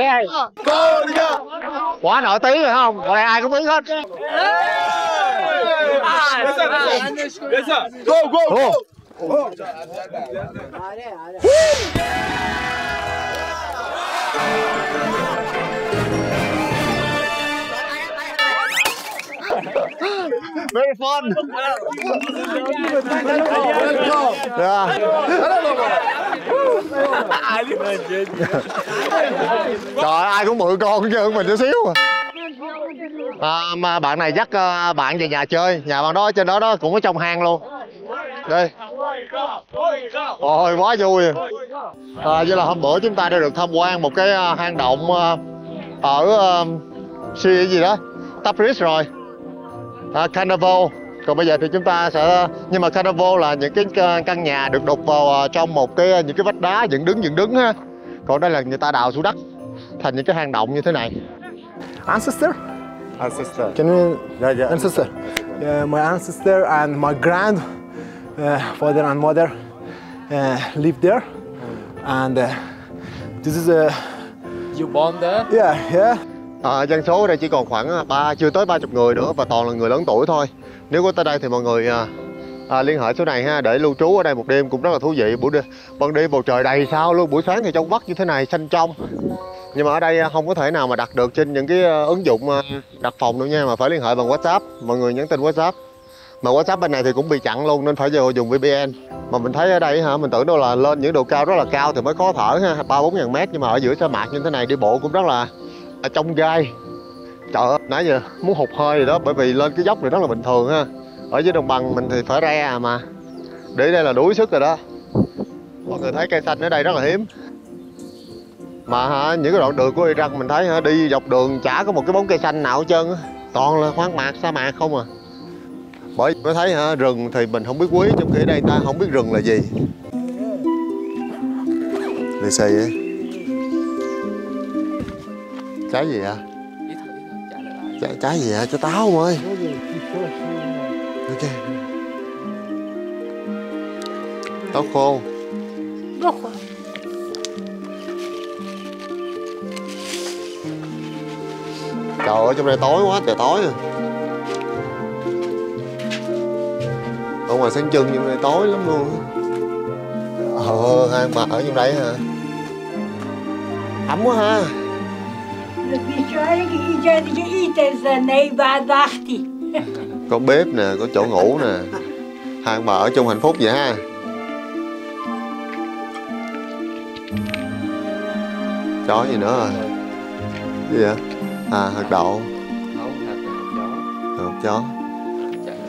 Quá nổi tiếng rồi không? Đây ai cũng biết hết. Go go go Very fun. Yeah. Trời ai cũng bự con chứ mình chút xíu à. à. mà bạn này dắt uh, bạn về nhà chơi nhà bạn đó trên đó đó cũng có trong hang luôn đây Ôi quá vui à, vậy là hôm bữa chúng ta đã được tham quan một cái à, hang động à, ở uh, si gì đó Tabriz rồi à, Carnival. Còn bây giờ thì chúng ta sẽ nhưng mà Carnival là những cái ca- căn nhà được đục vào à, trong một cái những cái vách đá dựng đứng dựng đứng ha còn đây là người ta đào xuống đất thành những cái hang động như thế này. Ancestor. Ancestor. Can you yeah, yeah. ancestor. Uh, my ancestor and my grand uh, father and mother uh, lived there. And uh, this is a You born there? yeah yeah À, dân số ở đây chỉ còn khoảng à, ba chưa tới 30 người nữa và toàn là người lớn tuổi thôi. Nếu có tới đây thì mọi người à, à, liên hệ số này ha để lưu trú ở đây một đêm cũng rất là thú vị. Buổi đêm, ban đêm bầu trời đầy sao luôn, buổi sáng thì trong vắt như thế này xanh trong. Nhưng mà ở đây à, không có thể nào mà đặt được trên những cái à, ứng dụng đặt phòng đâu nha mà phải liên hệ bằng WhatsApp. Mọi người nhắn tin WhatsApp. Mà WhatsApp bên này thì cũng bị chặn luôn nên phải vô dùng VPN. Mà mình thấy ở đây hả, mình tưởng đâu là lên những độ cao rất là cao thì mới khó thở ha, 3 4 ngàn mét nhưng mà ở giữa sa mạc như thế này đi bộ cũng rất là ở trong gai. Trời ơi nãy giờ muốn hụt hơi rồi đó bởi vì lên cái dốc này rất là bình thường ha. Ở dưới đồng bằng mình thì phải ra à mà. Để đây là đuối sức rồi đó. Mọi người thấy cây xanh ở đây rất là hiếm. Mà hả, những cái đoạn đường của Iran mình thấy hả, đi dọc đường chả có một cái bóng cây xanh nào hết trơn á. Toàn là khoáng mạc sa mạc không à. Bởi mới thấy hả rừng thì mình không biết quý trong khi ở đây ta không biết rừng là gì. Lì xì ấy Trái gì ạ? Trái, trái gì ạ? cho táo ông ơi Ok Táo khô Trời ơi trong đây tối quá trời tối à Ở ngoài sáng trưng trong đây tối lắm luôn. Ờ hai mà ở trong đây hả Ấm quá ha <laughs> có bếp nè có chỗ ngủ nè. Hai ông bà ở chung hạnh phúc vậy ha. Chó gì nữa rồi gì vậy? À hạt đậu. Hạt chó.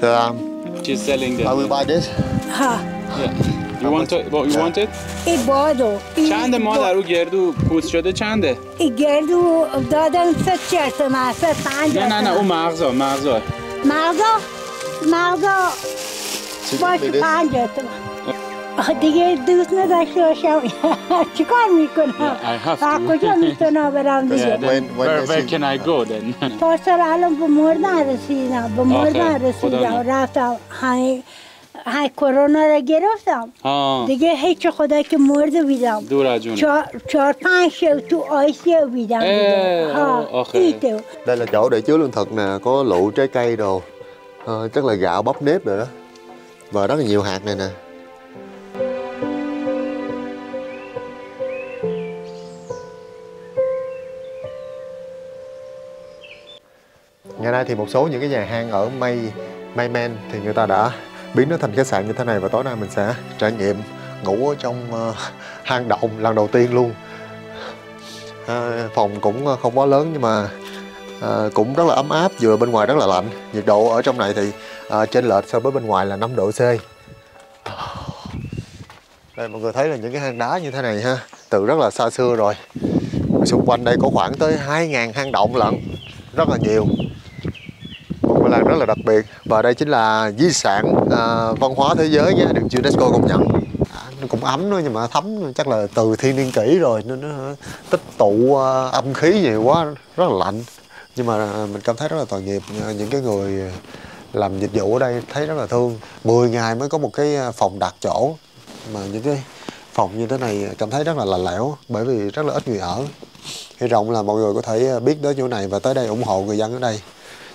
Thưa um, She's selling will buy this. ها You want it? What, you want it? این بادو این چنده مادر رو گردو پوست شده چنده؟ این گردو دادن ست چرت مغزه پنج نه نه نه اون مغزا مغزا مغزا مغزا باشه. پنج تومن دیگه دوست نداشته باشم چیکار می‌کنم I have و to. کجا می‌تونم برم دیگه where, where can I go then? پارسال الان به مردن رسیدم به مردن رسیدم. رفتم های های کرونا رو گرفتم ها دیگه هیچ خدا که مرده بیدم دور از جون چهار چهار پنج شو تو آیسیو بیدم دیگه. اه، ها آخه. ایتو đây là chỗ để chứa lương thực nè có lựu trái cây đồ Ờ, chắc là gạo bắp nếp rồi đó và rất là nhiều hạt này nè Ngày nay thì một số những cái nhà hang ở May Mayman thì người ta đã biến nó thành khách sạn như thế này và tối nay mình sẽ trải nghiệm ngủ ở trong ờ, hang động lần đầu tiên luôn. À, phòng cũng không quá lớn nhưng mà à, cũng rất là ấm áp vừa bên ngoài rất là lạnh. Nhiệt độ ở trong này thì à, trên lệch so với bên ngoài là 5 độ C. Đây mọi người thấy là những cái hang đá như thế này ha từ rất là xa xưa rồi. Xung quanh đây có khoảng tới 2.000 hang động lận rất là nhiều là rất là đặc biệt. Và đây chính là di sản à, văn hóa thế giới nhé được UNESCO công nhận. À, nó cũng ấm nữa nhưng mà thấm chắc là từ thiên niên kỷ rồi nên nó tích tụ uh, âm khí nhiều quá rất là lạnh. Nhưng mà à, mình cảm thấy rất là tội nghiệp à, những cái người làm dịch vụ ở đây thấy rất là thương. 10 ngày mới có một cái phòng đặt chỗ. Mà những cái phòng như thế này cảm thấy rất là lạnh lẽo bởi vì rất là ít người ở. Hy vọng là mọi người có thể biết đến chỗ này và tới đây ủng hộ người dân ở đây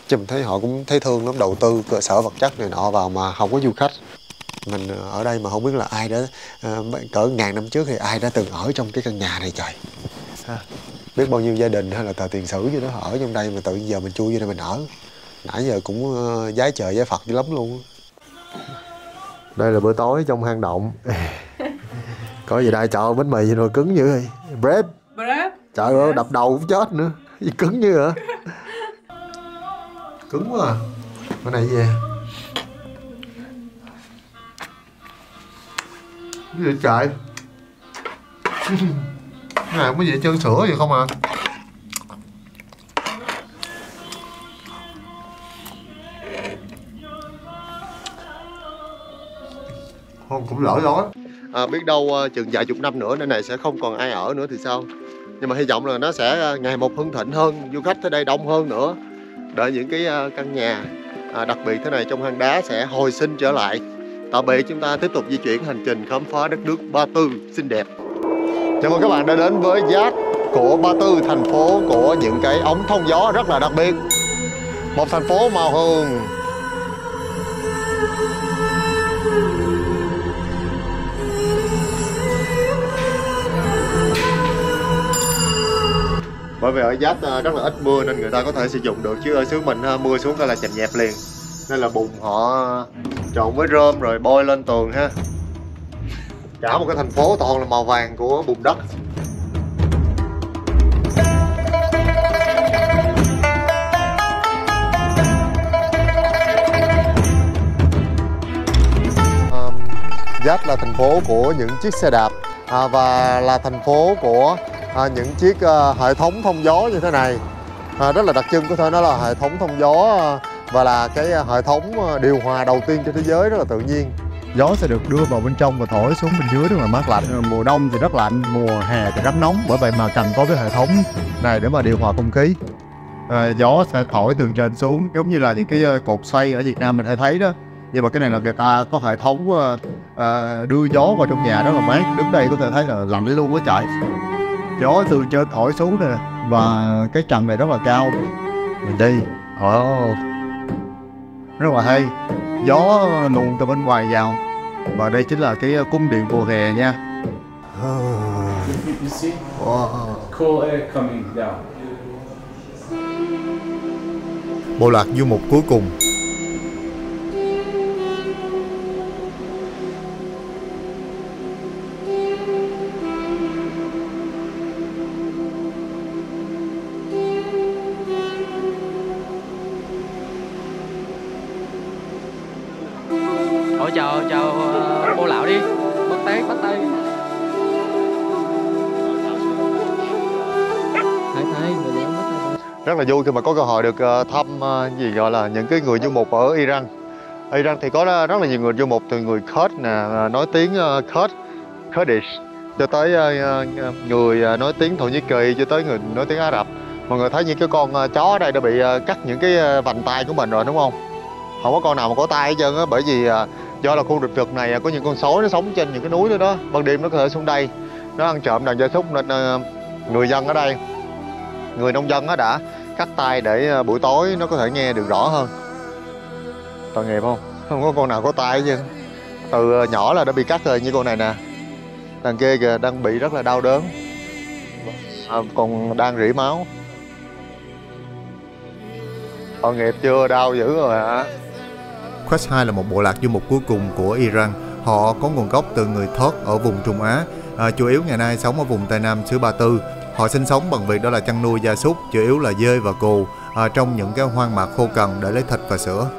chứ mình thấy họ cũng thấy thương lắm đầu tư cơ sở vật chất này nọ vào mà không có du khách. Mình ở đây mà không biết là ai đã à, cỡ ngàn năm trước thì ai đã từng ở trong cái căn nhà này trời? Ha. biết bao nhiêu gia đình hay là tờ tiền sử gì đó ở trong đây mà tự giờ mình chui vô đây mình ở. Nãy giờ cũng uh, giái trời giái phật dữ lắm luôn. Đây là bữa tối trong hang động. Có gì đây? Trời bánh mì gì rồi cứng dữ vậy? Bread. Bread? trời ơi đập đầu cũng chết nữa. Gì cứng như hả cứng quá à. Cái này gì vậy Cái gì trời? Cái này không có gì chân sữa gì không à? Không cũng lỡ rồi. À, Biết đâu ờ, chừng vài chục năm nữa nơi này sẽ không còn ai ở nữa thì sao? Nhưng mà hy vọng là nó sẽ ờ, ngày một hưng thịnh hơn Du khách tới đây đông hơn nữa để những cái ờ, căn nhà ờ, đặc biệt thế này trong hang đá sẽ hồi sinh trở lại. Tạm biệt chúng ta tiếp tục di chuyển hành trình khám phá đất nước Ba Tư xinh đẹp. Chào mừng các bạn đã đến với giác của Ba Tư, thành phố của những cái ống thông gió rất là đặc biệt. Một thành phố màu hường. Bởi vì ở Giáp ờ, rất là ít mưa nên người ta có thể sử dụng được. Chứ ở xứ mình ờ, mưa xuống cái là chành nhẹp liền. Nên là bùn họ trộn với rơm rồi bôi lên tường ha. Cả một cái thành phố toàn là màu vàng của bùn đất. Giáp là thành phố của những chiếc xe đạp à, và là thành phố của à, những chiếc à, hệ thống thông gió như thế này à, rất là đặc trưng có thể nói là hệ thống thông gió à, và là cái à, hệ thống à, điều hòa đầu tiên trên thế giới rất là tự nhiên Gió sẽ được đưa vào bên trong và thổi xuống bên dưới rất là mát lạnh. Ờ, Mùa đông thì rất lạnh, mùa hè thì rất nóng. Bởi vậy mà cần có cái hệ thống này để mà điều hòa không khí. À, gió sẽ thổi từ trên xuống giống như là những cái ờ, cột xoay ở Việt Nam mình hay thấy đó. Nhưng mà cái này là người ta có hệ thống ờ, ờ, đưa gió vào trong nhà rất là mát. Đứng đây có thể thấy là lạnh luôn á trời. Gió từ trên thổi xuống nè và cái trần này rất là cao. Mình đi. Ồ. Rất là hay. Gió luồn từ bên ngoài vào và đây chính là cái ờ, cung điện mùa hè nha You see? wow. Cool air coming down. bộ lạc du mục cuối cùng vui khi mà có cơ hội được ờ, thăm ờ, gì gọi là những cái người du mục ở Iran. Iran thì có rất là nhiều người du mục từ người Kurd nè, ờ, nói tiếng Kurd, Kurdish cho tới người nói tiếng Thổ Nhĩ Kỳ cho tới người nói tiếng Ả Rập. Mọi người thấy những cái con chó ở đây đã bị cắt những cái vành tay của mình rồi đúng không? Không có con nào mà có tay hết trơn á bởi vì do là khu rừng rực này có những con sói nó sống trên những cái núi đó đó. Ban đêm nó có thể xuống đây nó ăn trộm đàn gia súc nên người dân ở đây người nông dân đó đã cắt tay để ờ, buổi tối nó có thể nghe được rõ hơn. Tội nghiệp không? Không có con nào có tay chứ. Từ ờ, nhỏ là đã bị cắt rồi như con này nè. Đằng kia kìa đang bị rất là đau đớn. À, còn đang rỉ máu? Tội nghiệp chưa? Đau dữ rồi hả? Quest 2 là một bộ lạc du mục cuối cùng của Iran. Họ có nguồn gốc từ người Thớt ở vùng Trung Á, à, chủ yếu ngày nay sống ở vùng Tây Nam xứ Ba Tư. Họ sinh sống bằng việc đó là chăn nuôi gia súc, chủ yếu là dê và cừu, à, trong những cái hoang mạc khô cằn để lấy thịt và sữa.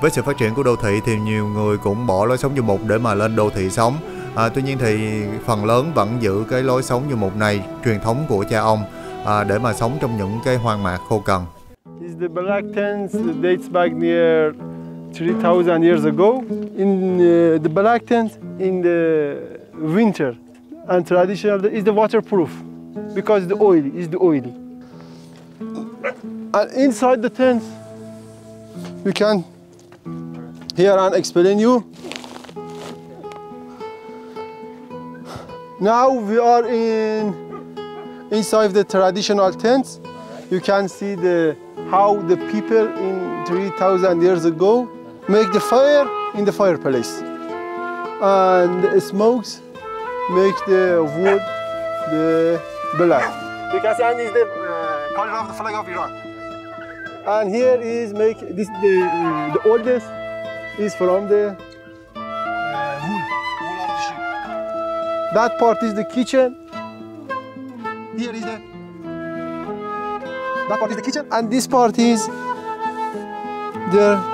Với sự phát triển của đô thị thì nhiều người cũng bỏ lối sống du mục để mà lên đô thị sống. À, tuy nhiên thì phần lớn vẫn giữ cái lối sống du mục này, truyền thống của cha ông, à, để mà sống trong những cái hoang mạc khô cằn. Is the black tents dates back near 3,000 years ago. In uh, the black tent in the winter and traditional is the waterproof because the oil is the oil. And inside the tent, we can here and explain you. Now we are in inside the traditional tents. You can see the how the people in 3,000 years ago make the fire in the fireplace. And the smokes make the wood the black. You can see and is the uh, color of the flag of Iran. And here is make this the, uh, the oldest is from the uh, wool, wool of the sheep. That part is the kitchen. Here is the that part is the kitchen, and this part is the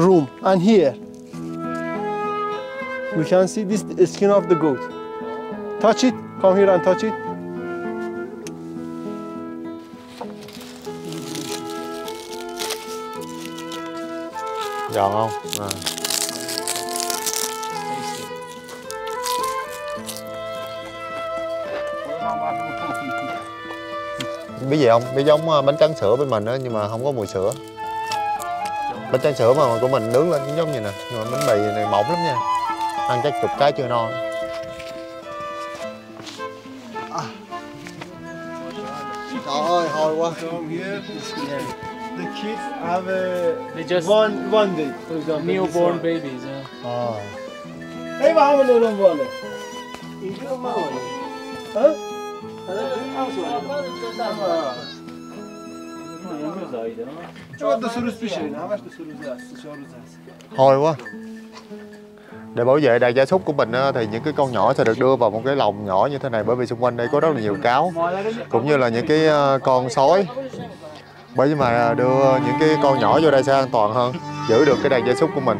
room. And here, you can see this skin of the goat. Touch it. Come here and touch it. giòn không à. biết gì không biết giống à, bánh tráng sữa bên mình á nhưng mà không có mùi sữa bánh tráng sữa mà của mình nướng lên cũng giống như nè nhưng mà bánh mì này mỏng lắm nha ăn chắc chục cái chưa no trời ơi hồi quá they just one one day newborn babies. Yeah. Oh. Hey, vad använder du dem för? Inte de här. Hä? Eller? ما ولا؟ ها؟ چون دو سه روز پیشه این همش دو سه روزه است سه چهار روزه است hôi quá để bảo vệ đàn gia súc của mình á, thì những cái con nhỏ sẽ được đưa vào một cái lồng nhỏ như thế này bởi vì xung quanh đây có rất là nhiều cáo cũng như là những cái ờ, con sói bởi vì mà đưa những cái con nhỏ vô đây sẽ an toàn hơn giữ được cái đàn gia súc của mình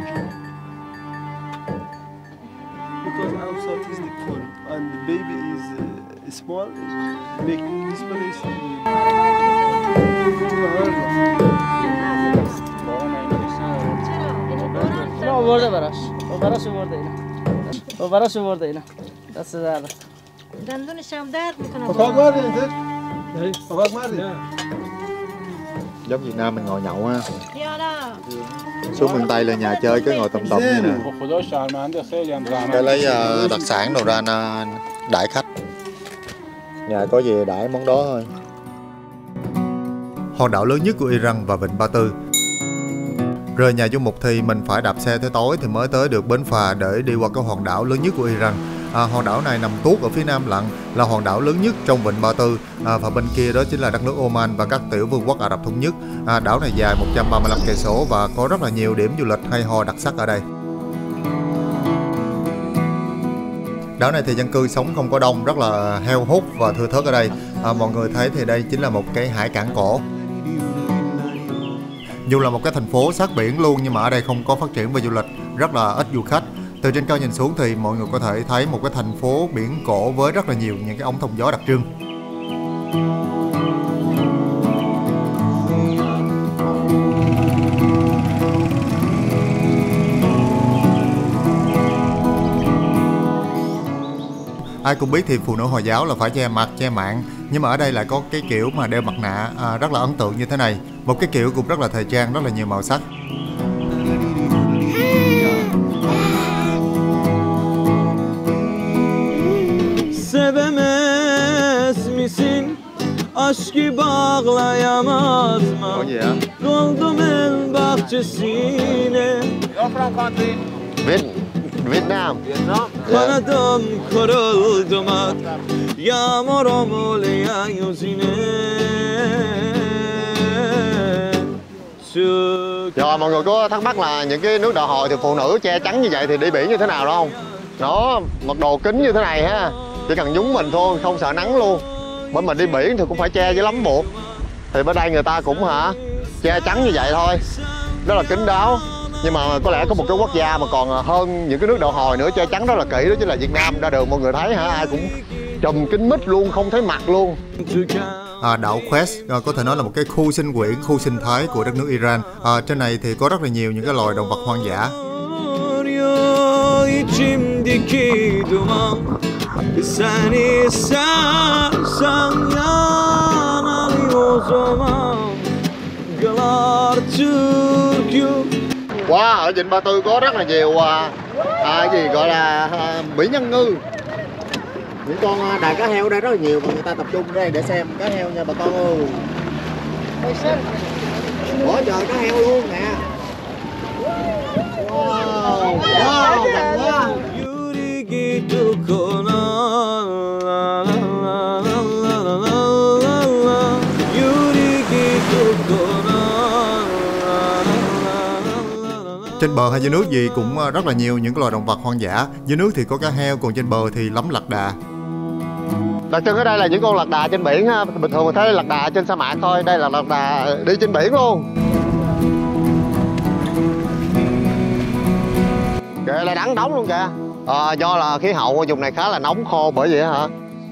اینا آورده براش او براش آورده اینا او براش آورده اینا دست زده دندونش هم درد میکنه Pakak mardin inte? Nej. Pakak mardin? giống Việt Nam mình ngồi nhậu ha یا نه xuống miền Tây là nhà chơi cứ ngồi tầm tầm như nè با خدا شرمنده خیلی هم زحمت cái lấy ờ, đặc sản đồ ra ờ, đãi khách nhà có gì đãi món đó thôi hòn đảo lớn nhất của Iran và vịnh Ba Tư. Rời nhà du mục thì mình phải đạp xe tới tối thì mới tới được bến phà để đi qua cái hòn đảo lớn nhất của Iran. À, hòn đảo này nằm tuốt ở phía nam lặn là hòn đảo lớn nhất trong vịnh Ba Tư à, và bên kia đó chính là đất nước Oman và các tiểu vương quốc Ả Rập thống nhất. À, đảo này dài 135 cây số và có rất là nhiều điểm du lịch hay ho đặc sắc ở đây. Đảo này thì dân cư sống không có đông, rất là heo hút và thưa thớt ở đây. À, mọi người thấy thì đây chính là một cái hải cảng cổ. Dù là một cái thành phố sát biển luôn nhưng mà ở đây không có phát triển về du lịch, rất là ít du khách. Từ trên cao nhìn xuống thì mọi người có thể thấy một cái thành phố biển cổ với rất là nhiều những cái ống thông gió đặc trưng. Ai cũng biết thì phụ nữ Hồi giáo là phải che mặt, che mạng nhưng mà ở đây lại có cái kiểu mà đeo mặt nạ à, rất là ấn tượng như thế này. Một cái kiểu cũng rất là thời trang, rất là nhiều màu sắc. Sevemez misin? Aşkı bağlayamaz mı? Doldum el bahçesine. Việt Việt Nam Kanadım kırıldı mı? Yağmurum oluyor yüzüne. Rồi mọi người có thắc mắc là những cái nước đào hồi thì phụ nữ che chắn như vậy thì đi biển như thế nào đó không? Đó, mặc đồ kính như thế này ha. Chỉ cần nhúng mình thôi, không sợ nắng luôn. Bởi mình đi biển thì cũng phải che với lắm buộc. Thì bên đây người ta cũng hả Che chắn như vậy thôi. Rất là kín đáo. Nhưng mà có lẽ có một cái quốc gia mà còn hơn những cái nước đào hồi nữa che chắn rất là kỹ đó chính là Việt Nam. Ra đường mọi người thấy hả? Ai cũng trùm kín mít luôn, không thấy mặt luôn. À, Đảo Quest à, có thể nói là một cái khu sinh quyển, khu sinh thái của đất nước Iran. À, Trên này thì có rất là nhiều những cái loài động vật hoang dã. Yanıyor içimdeki duman Sen istersen yanar o zaman Gılar türkü Wow, ở Vịnh Ba Tư có rất là nhiều à, à, gì gọi là à, mỹ nhân ngư. Những con à, đàn cá heo ở đây rất là nhiều và người ta tập trung ở đây để xem cá heo nha bà con ơi. Ủa trời cá heo luôn nè. Wow, wow, đẹp Trên bờ hay dưới nước gì cũng ờ, rất là nhiều những cái loài động vật hoang dã. Dưới nước thì có cá heo, còn trên bờ thì lắm lạc đà. Đặc trưng ở đây là những con lạc đà trên biển ha Bình thường mình thấy lạc đà trên sa mạc thôi Đây là lạc đà đi trên biển luôn. Kìa là đắng đóng luôn kìa. À, do là khí hậu ở vùng này khá là nóng khô bởi vậy hả?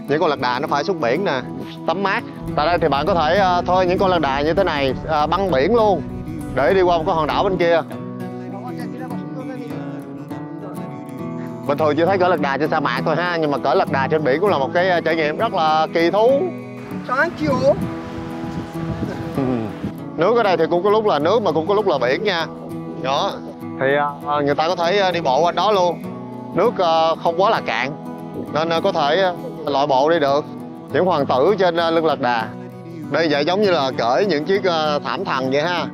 Những con lạc đà nó phải xuống biển nè tắm mát. Tại đây thì bạn có thể uh, thôi những con lạc đà như thế này uh, băng biển luôn để đi qua một cái hòn đảo bên kia. Bình thường chưa thấy cỡ lạc đà trên sa mạc thôi ha nhưng mà cỡ lạc đà trên biển cũng là một cái à, trải nghiệm rất là kỳ thú. Ừ. <laughs> nước ở đây thì cũng có lúc là nước mà cũng có lúc là biển nha. Đó. Thì à, người ta có thể à, đi bộ qua đó luôn. Nước à, không quá là cạn nên à, có thể lội bộ đi được. Những hoàng tử trên à, lưng lạc đà. Đây vậy giống như là cởi những chiếc à, thảm thần vậy ha.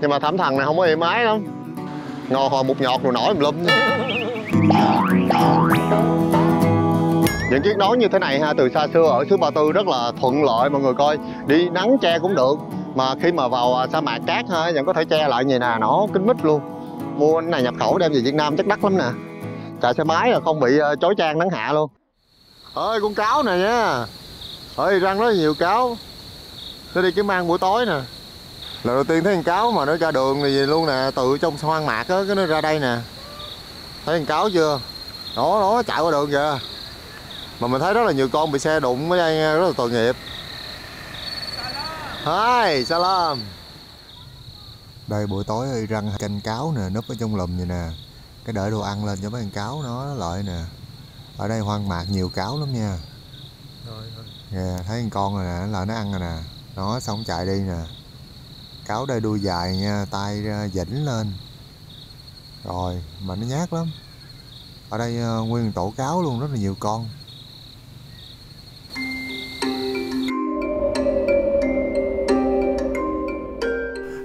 Nhưng mà thảm thần này không có êm ái lắm. Ngồi hồi một nhọt rồi nổi lum <laughs> những chiếc nón như thế này ha, từ xa xưa ở xứ Ba Tư rất là thuận lợi, mọi người coi. Đi nắng che cũng được, mà khi mà vào à, sa mạc cát ha, vẫn có thể che lại như nè, nó kín mít luôn. Mua cái này nhập khẩu đem về Việt Nam chắc đắt lắm nè. Chạy xe máy là không bị ờ, chói trang nắng hạ luôn. Ơi con cáo nè nha. Ơi răng rất là nhiều cáo. Nó đi kiếm ăn buổi tối nè. Lần đầu tiên thấy con cáo mà nó ra đường thì gì luôn nè, tự trong hoang mạc á, cái nó ra đây nè thấy con cáo chưa? Đó nó chạy qua đường kìa. Mà mình thấy rất là nhiều con bị xe đụng ở đây nha, rất là tội nghiệp. Hi, salam. Đây buổi tối y răng canh cáo nè, núp ở trong lùm vậy nè. Cái đợi đồ ăn lên cho mấy con cáo nó lợi nè. Ở đây hoang mạc nhiều cáo lắm nha. Nè, thấy con con rồi nè, là nó ăn rồi nè. Nó xong chạy đi nè. Cáo đây đuôi dài nha, tay ra dĩnh lên rồi, mà nó nhát lắm. Ở đây ờ, nguyên tổ cáo luôn, rất là nhiều con.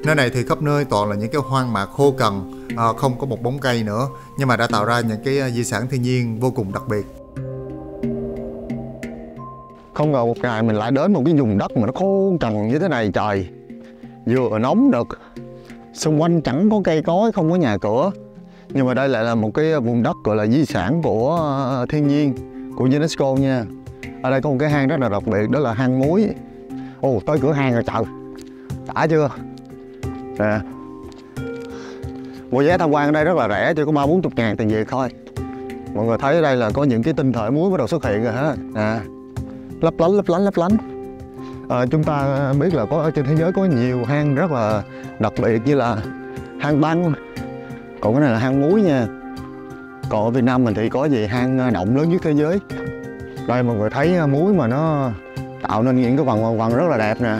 Nơi này thì khắp nơi toàn là những cái hoang mạc khô cằn, à, không có một bóng cây nữa, nhưng mà đã tạo ra những cái ờ, di sản thiên nhiên vô cùng đặc biệt. Không ngờ một ngày mình lại đến một cái vùng đất mà nó khô cằn như thế này trời. Vừa nóng được, Xung quanh chẳng có cây cối, không có nhà cửa. Nhưng mà đây lại là một cái vùng đất gọi là di sản của ờ, thiên nhiên Của UNESCO nha. Ở đây có một cái hang rất là đặc biệt đó là hang muối. Ồ tới cửa hang rồi trời. Đã chưa? Nè. Mua vé tham quan ở đây rất là rẻ chỉ có ba bốn chục ngàn tiền Việt thôi. Mọi người thấy ở đây là có những cái tinh thể muối bắt đầu xuất hiện rồi hả? Nè. Lấp lánh lấp lánh lấp lánh. À, chúng ta biết là có ở trên thế giới có nhiều hang rất là đặc biệt như là hang băng còn cái này là hang muối nha. Còn ở Việt Nam mình thì có gì hang à, động lớn nhất thế giới. Đây mọi người thấy à, muối mà nó tạo nên những cái vần vần rất là đẹp nè.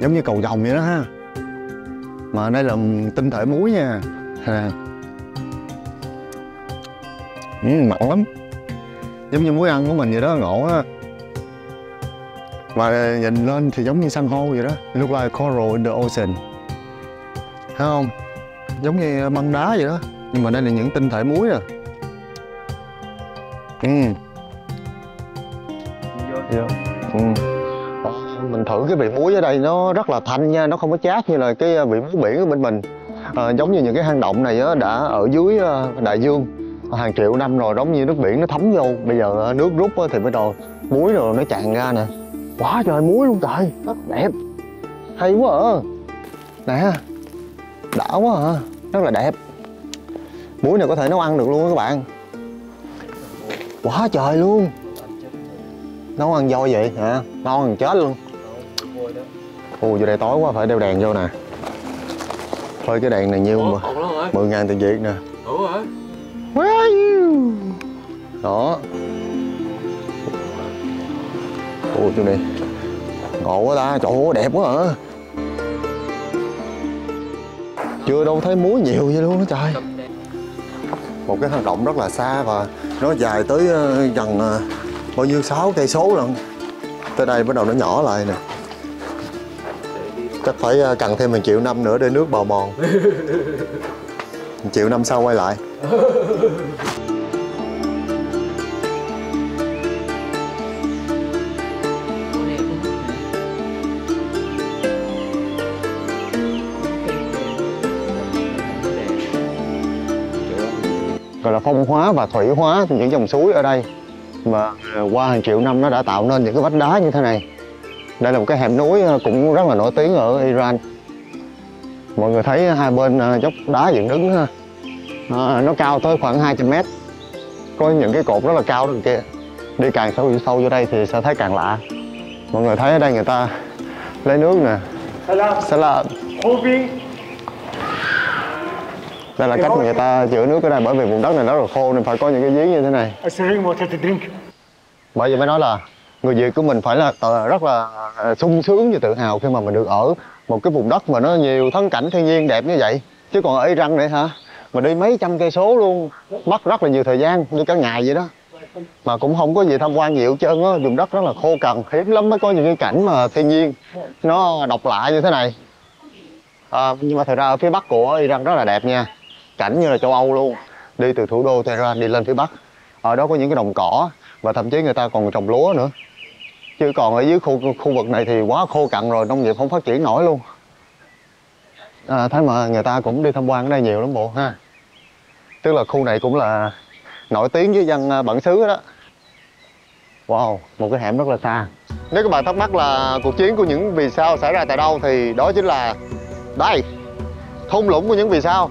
Giống như cầu vồng vậy đó ha. Mà đây là tinh thể muối nha. À. ừ, mặn lắm. Giống như muối ăn của mình vậy đó ngộ á. Mà nhìn lên thì giống như san hô vậy đó. Look like coral in the ocean. Thấy không? Giống như băng đá vậy đó. Nhưng mà đây là những tinh thể muối à. Ừ. Ừ. Ờ, mình thử cái vị muối ở đây nó rất là thanh nha nó không có chát như là cái vị muối biển ở bên mình. À, giống như những cái hang động này á, đã ở dưới ờ, đại dương hàng triệu năm rồi giống như nước biển nó thấm vô. Bây giờ ờ, nước rút á thì bắt đầu muối rồi nó tràn ra nè. Quá trời muối luôn trời rất đẹp. Hay quá à. Nè đã quá à rất là đẹp. Muối này có thể nấu ăn được luôn á các bạn. Quá trời luôn. Nấu ăn voi vậy hả? Ngon gần chết luôn. Ồ giờ đây tối quá phải đeo đèn vô nè. Thôi cái đèn này nhiêu mà mười ngàn tiền việt nè. Where are you? Đó. Ủa chỗ này Ngộ quá ta, ơi đẹp quá hả chưa đâu thấy muối nhiều vậy luôn đó trời. Một cái hang động rất là xa và nó dài tới ờ, gần ờ, bao nhiêu sáu cây số lần Tới đây bắt đầu nó nhỏ lại nè. Chắc phải ờ, cần thêm một triệu năm nữa để nước bào mòn. Một triệu năm sau quay lại. Là phong hóa và thủy hóa những dòng suối ở đây mà ờ, qua hàng triệu năm nó đã tạo nên những cái vách đá như thế này. Đây là một cái hẻm núi ờ, cũng rất là nổi tiếng ở Iran. Mọi người thấy hai bên ờ, dốc đá dựng đứng ha. À, nó cao tới khoảng 200 mét. Có những cái cột rất là cao đằng kia đi càng sâu sâu vô đây thì sẽ thấy càng lạ. Mọi người thấy ở đây người ta lấy nước nè. Salad đây là cách người ta giữ nước ở đây bởi vì vùng đất này rất là khô nên phải có những cái giếng như thế này. Bởi vì mới nói là người Việt của mình phải là rất là à, sung sướng và tự hào khi mà mình được ở một cái vùng đất mà nó nhiều thắng cảnh thiên nhiên đẹp như vậy. Chứ còn ở Iran này hả? Mà đi mấy trăm cây số luôn mất rất là nhiều thời gian đi cả ngày vậy đó. Mà cũng không có gì tham quan nhiều hết trơn á vùng đất rất là khô cằn hiếm lắm mới có những cái cảnh mà thiên nhiên nó độc lạ như thế này. À, nhưng mà thật ra ở phía bắc của Iran rất là đẹp nha cảnh như là châu Âu luôn. Đi từ thủ đô Tehran đi lên phía bắc. Ở đó có những cái đồng cỏ và thậm chí người ta còn trồng lúa nữa. Chứ còn ở dưới khu khu vực này thì quá khô cằn rồi nông nghiệp không phát triển nổi luôn. À, thấy mà người ta cũng đi tham quan ở đây nhiều lắm bộ ha. Tức là khu này cũng là nổi tiếng với dân à, bản xứ đó. Wow một cái hẻm rất là xa. Nếu các bạn thắc mắc là cuộc chiến của những vì sao xảy ra tại đâu thì đó chính là đây thung lũng của những vì sao.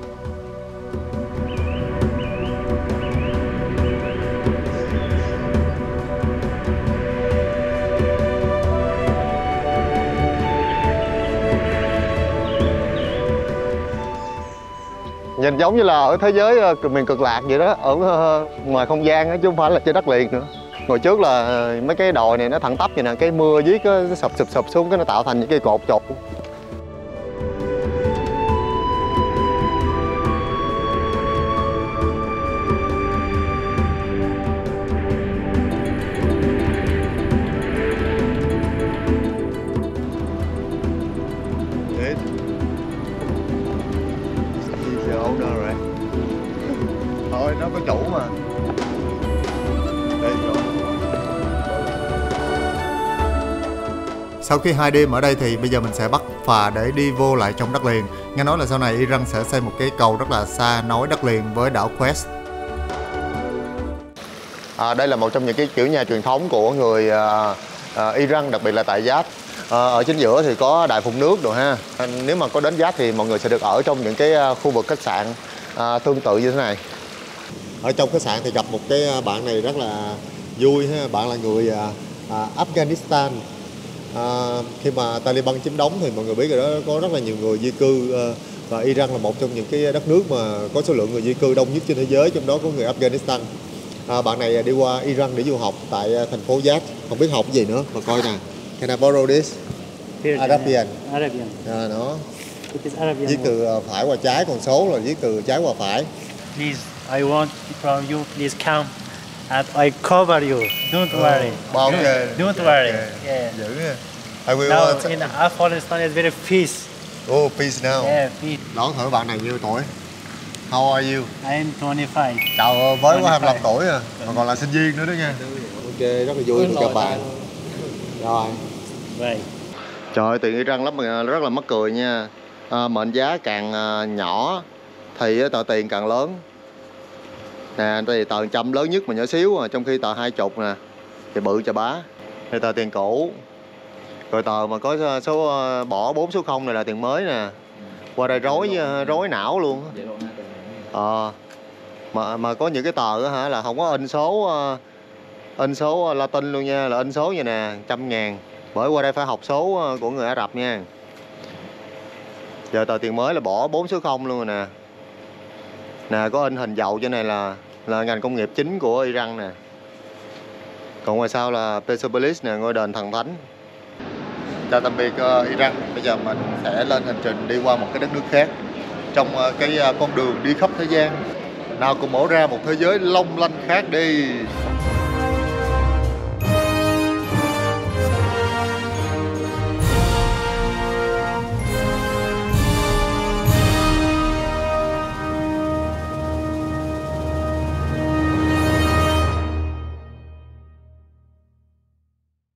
Nhìn giống như là ở thế giới ờ, miền cực lạc vậy đó, ở ờ, ngoài không gian á, chứ không phải là trên đất liền nữa. Ngồi trước là ờ, mấy cái đồi này nó thẳng tắp vậy nè, cái mưa dưới cái sập sụp sụp xuống, cái nó tạo thành những cái cột chột. Sau khi hai đêm ở đây thì bây giờ mình sẽ bắt phà để đi vô lại trong đất liền. Nghe nói là sau này Iran sẽ xây một cái cầu rất là xa nối đất liền với đảo Quest. À, đây là một trong những cái kiểu nhà truyền thống của người à, à, Iran, đặc biệt là tại Giáp. À, ở chính giữa thì có đài phun nước rồi ha. À, nếu mà có đến Giáp thì mọi người sẽ được ở trong những cái à, khu vực khách sạn à, tương tự như thế này. Ở trong khách sạn thì gặp một cái à, bạn này rất là vui ha. Bạn là người à, à, Afghanistan. À, khi mà Taliban chiếm đóng thì mọi người biết rồi đó có rất là nhiều người di cư à, và Iran là một trong những cái đất nước mà có số lượng người di cư đông nhất trên thế giới trong đó có người Afghanistan. À, bạn này đi qua Iran để du học tại à, thành phố Yat không biết học cái gì nữa mà coi nè. Can I borrow this? Arabian. Arabian. à, Arabian. viết từ à, phải qua trái còn số là viết từ trái qua phải. Please, I want from you, please come I cover you. Don't worry. Well, okay. Don't Okay, worry. okay. Yeah. dữ I will Now uh, in Afghanistan is very peace. oh peace now Yeah, peace. đoán thử bạn này nhiêu tuổi how are you I am 25. Trời ơi, mới có 25 tuổi à mà còn là sinh viên nữa đó nha ok rất là vui được gặp bạn rồi Right. Trời ơi, tiền Iran lắm mà rất là mắc cười nha à, Mệnh giá càng à, nhỏ thì á, tờ tiền càng lớn Nè, thì tờ trăm lớn nhất mà nhỏ xíu à, trong khi tờ hai chục nè Thì bự chà bá. Đây tờ tiền cũ. Rồi tờ mà có số à, bỏ 4 số 0 này là tiền mới nè. Qua đây rối à, rối não luôn á. Ờ mà mà có những cái tờ á hả là không có in số à, in số Latin luôn nha là in số vậy nè trăm ngàn. Bởi qua đây phải học số ờ, của người Ả Rập nha. Giờ tờ tiền mới là bỏ 4 số 0 luôn rồi nè. Nè có in hình dầu trên này là là ngành công nghiệp chính của Iran nè. Còn ngoài sau là Persepolis nè ngôi đền thần thánh. Chào tạm biệt uh, Iran. Bây giờ mình sẽ lên hành trình đi qua một cái đất nước khác. Trong uh, cái uh, con đường đi khắp thế gian nào cùng mở ra một thế giới long lanh khác đi.